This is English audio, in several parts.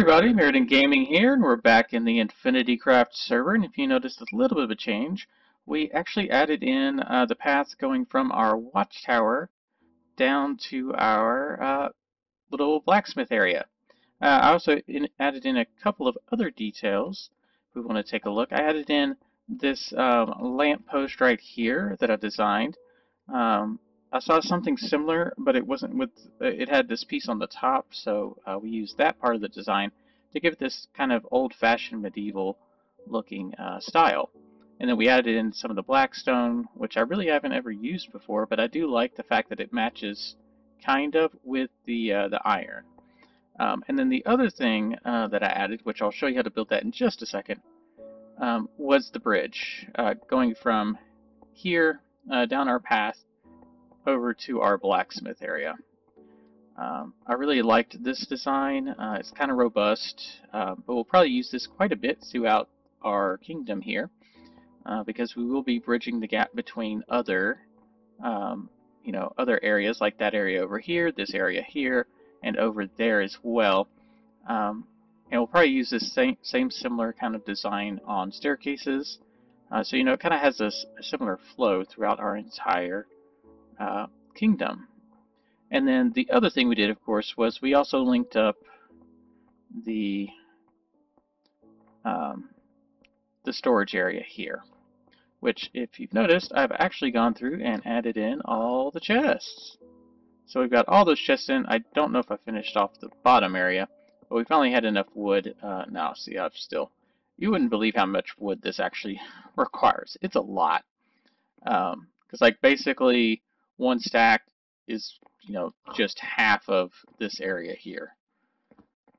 everybody, Myrodin Gaming here, and we're back in the Infinity Craft server, and if you noticed a little bit of a change, we actually added in uh, the path going from our watchtower down to our uh, little blacksmith area. Uh, I also in, added in a couple of other details if we want to take a look. I added in this um, lamp post right here that I designed. Um, I saw something similar, but it wasn't with, it had this piece on the top, so uh, we used that part of the design to give it this kind of old-fashioned medieval looking uh, style. And then we added in some of the black stone, which I really haven't ever used before, but I do like the fact that it matches kind of with the, uh, the iron. Um, and then the other thing uh, that I added, which I'll show you how to build that in just a second, um, was the bridge, uh, going from here uh, down our path over to our blacksmith area. Um, I really liked this design. Uh, it's kind of robust, uh, but we'll probably use this quite a bit throughout our kingdom here uh, because we will be bridging the gap between other, um, you know, other areas like that area over here, this area here, and over there as well. Um, and we'll probably use this same, same similar kind of design on staircases. Uh, so, you know, it kind of has a, a similar flow throughout our entire uh, kingdom. And then the other thing we did, of course, was we also linked up the um, the storage area here, which, if you've noticed, I've actually gone through and added in all the chests. So we've got all those chests in. I don't know if I finished off the bottom area, but we finally had enough wood. Uh, now, see, I've still... You wouldn't believe how much wood this actually requires. It's a lot. Because, um, like, basically, one stack is, you know, just half of this area here.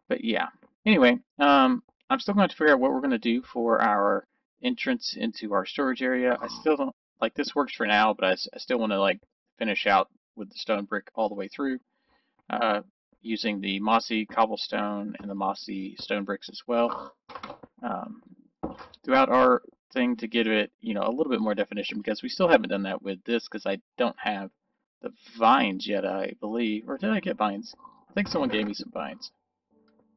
But yeah. Anyway, um, I'm still going to figure out what we're going to do for our entrance into our storage area. I still don't, like, this works for now, but I, I still want to, like, finish out with the stone brick all the way through. Uh, using the mossy cobblestone and the mossy stone bricks as well. Um, throughout our thing to give it, you know, a little bit more definition because we still haven't done that with this because I don't have the vines yet, I believe. Or did I get vines? I think someone gave me some vines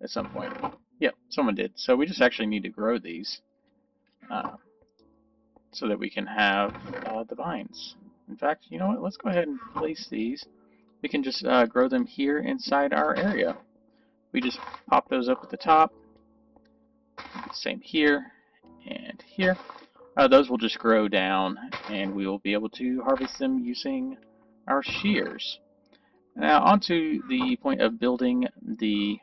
at some point. Yep, someone did. So we just actually need to grow these uh, so that we can have uh, the vines. In fact, you know what? Let's go ahead and place these. We can just uh, grow them here inside our area. We just pop those up at the top. Same here and here. Uh, those will just grow down and we will be able to harvest them using our shears. Now onto the point of building the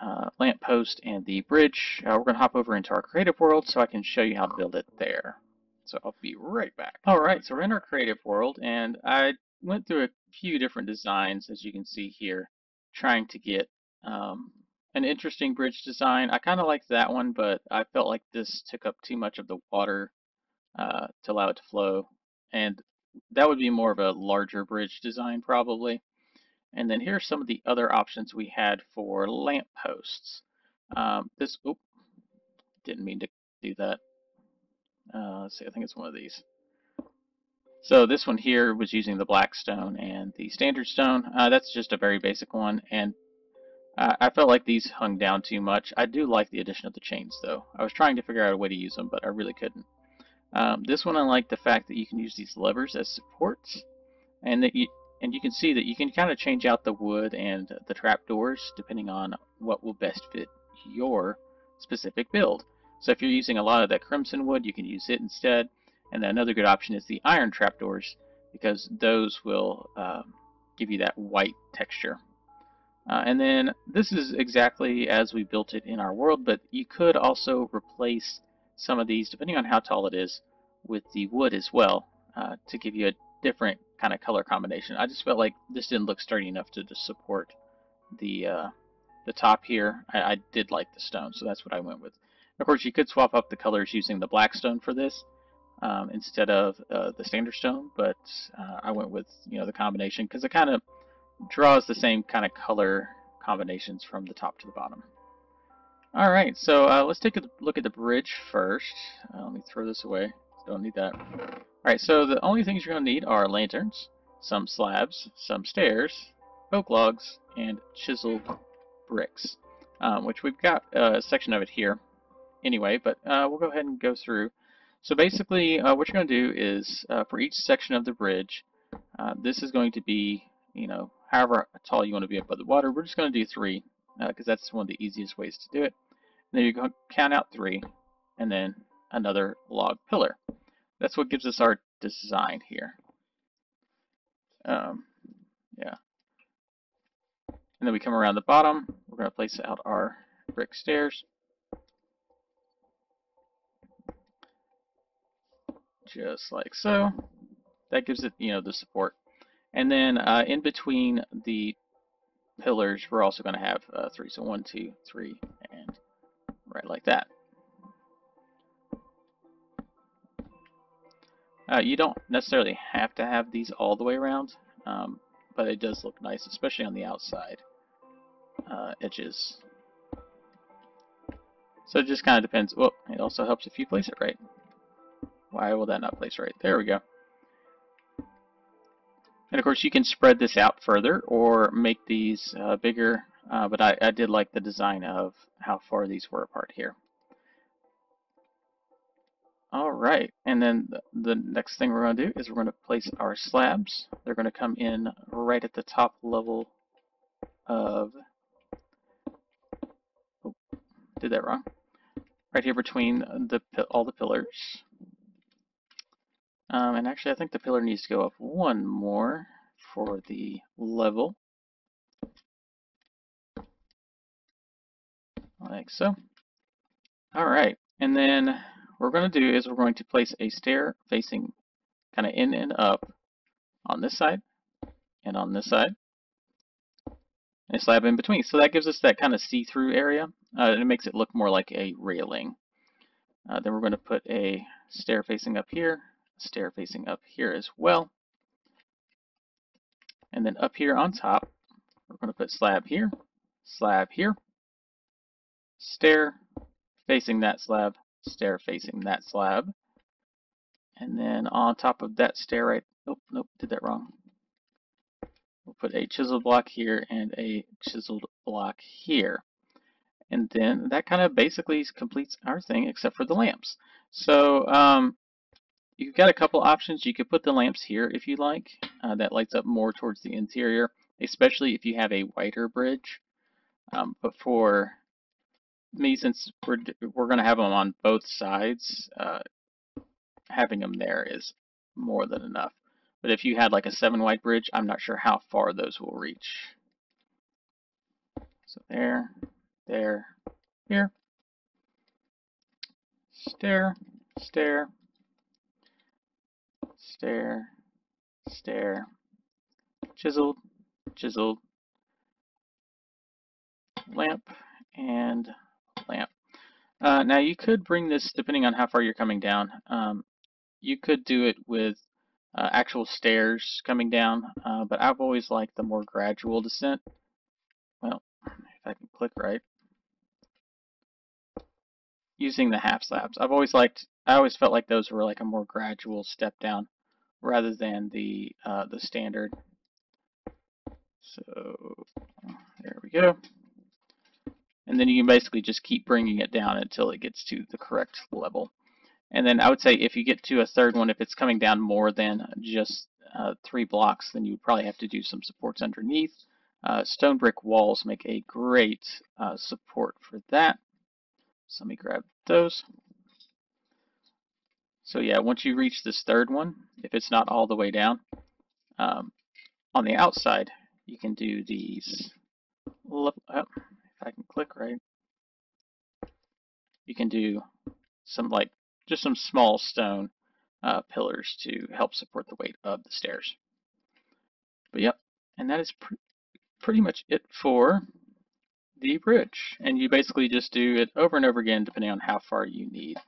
uh, lamppost and the bridge. Uh, we're going to hop over into our creative world so I can show you how to build it there. So I'll be right back. Alright, so we're in our creative world and I went through a few different designs as you can see here trying to get um, an interesting bridge design. I kind of liked that one, but I felt like this took up too much of the water uh, to allow it to flow. And that would be more of a larger bridge design probably. And then here are some of the other options we had for lamp posts. Um, this, oop, didn't mean to do that. Uh, let's see, I think it's one of these. So this one here was using the black stone and the standard stone. Uh, that's just a very basic one, and I felt like these hung down too much. I do like the addition of the chains, though. I was trying to figure out a way to use them, but I really couldn't. Um, this one I like the fact that you can use these levers as supports, and that you and you can see that you can kind of change out the wood and the trapdoors depending on what will best fit your specific build. So if you're using a lot of that crimson wood, you can use it instead. And then another good option is the iron trapdoors because those will um, give you that white texture. Uh, and then this is exactly as we built it in our world, but you could also replace some of these, depending on how tall it is, with the wood as well uh, to give you a different kind of color combination. I just felt like this didn't look sturdy enough to just support the uh, the top here. I, I, did like the stone, so that's what I went with. Of course, you could swap up the colors using the black stone for this um, instead of uh, the standard stone, but uh, I went with you know the combination because it kind of draws the same kind of color combinations from the top to the bottom. Alright, so uh, let's take a look at the bridge first. Uh, let me throw this away. Don't need that. Alright, so the only things you're going to need are lanterns, some slabs, some stairs, oak logs, and chiseled bricks. um, which we've got a section of it here anyway, but uh, we'll go ahead and go through. So basically, uh, what you're going to do is, uh, for each section of the bridge, uh, this is going to be, you know, however tall you want to be above the water. We're just going to do three, because uh, that's one of the easiest ways to do it. And then you go count out three, and then another log pillar. That's what gives us our design here. Um, yeah. And then we come around the bottom. We're going to place out our brick stairs. Just like so. That gives it, you know, the support. And then uh, in between the pillars, we're also going to have uh, three. So one, two, three, and right like that. Uh, you don't necessarily have to have these all the way around, um, but it does look nice, especially on the outside uh, edges. So it just kind of depends. Well, it also helps if you place it right. Why will that not place right? There we go. And of course you can spread this out further or make these uh, bigger, uh, but I, I did like the design of how far these were apart here. All right, and then the, next thing we're going to do is we're going to place our slabs. They're going to come in right at the top level of, oh, did that wrong, right here between the all the pillars. Um, and actually, I think the pillar needs to go up one more for the level. Like so. All right, and then what we're going to do is we're going to place a stair facing kind of in and up on this side and on this side. And a slab in between. So that gives us that kind of see-through area. Uh, and it makes it look more like a railing. Uh, then we're going to put a stair facing up here, stair facing up here as well. And then up here on top, we're going to put slab here, slab here, stair facing that slab, stair facing that slab. And then on top of that stair right, nope, nope, did that wrong. We'll put a chiseled block here and a chiseled block here. And then that kind of basically completes our thing except for the lamps. So um, you've got a couple options. You could put the lamps here if you like. Uh, that lights up more towards the interior, especially if you have a wider bridge. Um, but for me, since we're we're going to have them on both sides, uh, having them there is more than enough. But if you had like a seven wide bridge, I'm not sure how far those will reach. So there, there, here, stair, stair, stair, stair, chiseled, chiseled, lamp, and lamp. Uh, now you could bring this, depending on how far you're coming down, um, you could do it with uh, actual stairs coming down, uh, but I've always liked the more gradual descent. Well, if I can click right. Using the half slabs. I've always liked, I always felt like those were like a more gradual step down rather than the, uh, the standard. So, there we go and then you can basically just keep bringing it down until it gets to the correct level. And then I would say if you get to a third one, if it's coming down more than just uh, three blocks, then you would probably have to do some supports underneath. Uh, stone brick walls make a great uh, support for that. So let me grab those. So yeah, once you reach this third one, if it's not all the way down, um, on the outside, you can do these. Oh, if I can click right, you can do some like just some small stone uh, pillars to help support the weight of the stairs. But yep, and that is pr pretty much it for the bridge. And you basically just do it over and over again depending on how far you need.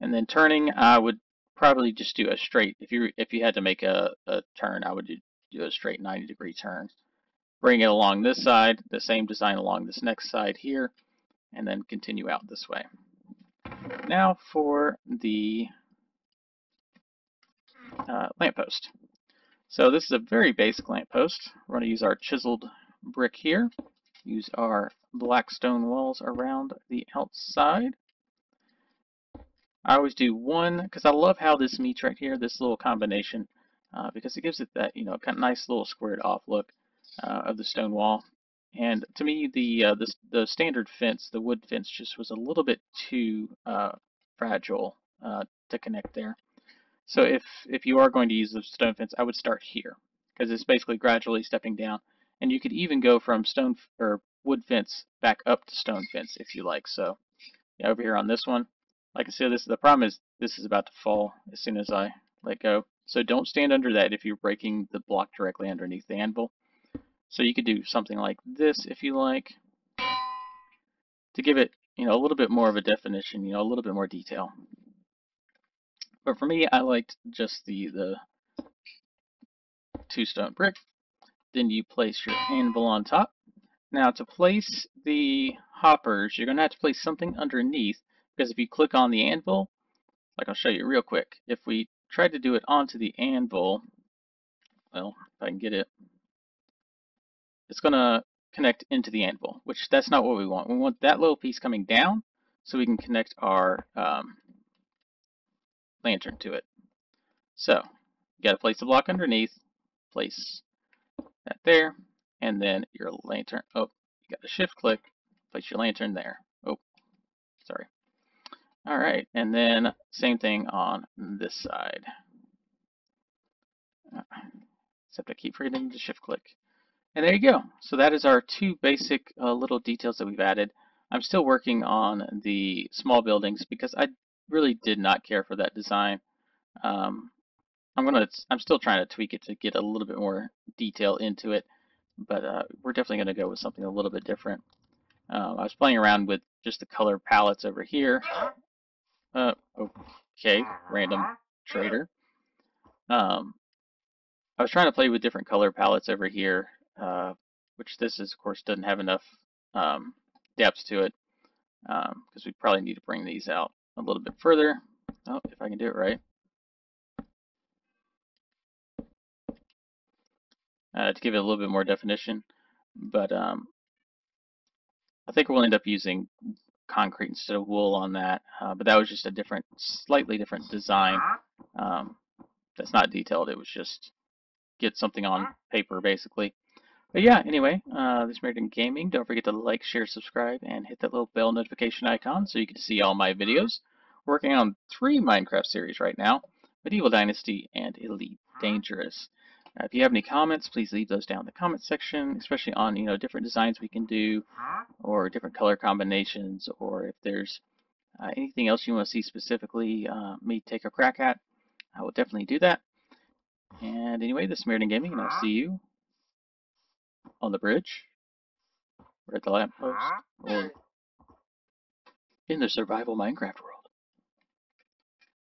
And then turning, I would probably just do a straight. If you if you had to make a, a turn, I would do, do a straight 90 degree turn bring it along this side, the same design along this next side here, and then continue out this way. Now for the uh, lamppost. So this is a very basic lamppost. We're going to use our chiseled brick here, use our black stone walls around the outside. I always do one, because I love how this meets right here, this little combination, uh, because it gives it that, you know, kind of nice little squared off look uh, of the stone wall. And to me, the, uh, the, the standard fence, the wood fence, just was a little bit too uh, fragile uh, to connect there. So if, if you are going to use the stone fence, I would start here, because it's basically gradually stepping down. And you could even go from stone or wood fence back up to stone fence if you like. So yeah, over here on this one, like I said, this the problem is this is about to fall as soon as I let go. So don't stand under that if you're breaking the block directly underneath the anvil. So you could do something like this if you like to give it, you know, a little bit more of a definition, you know, a little bit more detail. But for me, I liked just the the two stone brick. Then you place your anvil on top. Now to place the hoppers, you're going to have to place something underneath because if you click on the anvil, like I'll show you real quick, if we try to do it onto the anvil, well, if I can get it, it's going to connect into the anvil, which that's not what we want. We want that little piece coming down so we can connect our um, lantern to it. So, you got to place the block underneath, place that there, and then your lantern, oh, you got to shift click, place your lantern there. Oh, sorry. All right, and then same thing on this side. Uh, except I keep forgetting to shift click. And there you go. So that is our two basic uh, little details that we've added. I'm still working on the small buildings because I really did not care for that design. Um, I'm gonna. I'm still trying to tweak it to get a little bit more detail into it, but uh, we're definitely gonna go with something a little bit different. Uh, I was playing around with just the color palettes over here, uh, okay, random trader. Um, I was trying to play with different color palettes over here, uh, which this is, of course, doesn't have enough um, depth to it, because um, we probably need to bring these out a little bit further. Oh, if I can do it right. Uh, to give it a little bit more definition, but um, I think we'll end up using concrete instead of wool on that. Uh, but that was just a different, slightly different design. Um, that's not detailed. It was just get something on paper, basically. But yeah, anyway, uh, this is Myrodin Gaming. Don't forget to like, share, subscribe, and hit that little bell notification icon so you can see all my videos. Working on three Minecraft series right now, Medieval Dynasty and Elite Dangerous. Uh, if you have any comments, please leave those down in the comment section, especially on you know different designs we can do, or different color combinations, or if there's uh, anything else you want to see specifically uh, me take a crack at, I will definitely do that. And anyway, this is Myrodin Gaming, and I'll see you on the bridge, or at the lamppost, or in the survival Minecraft world.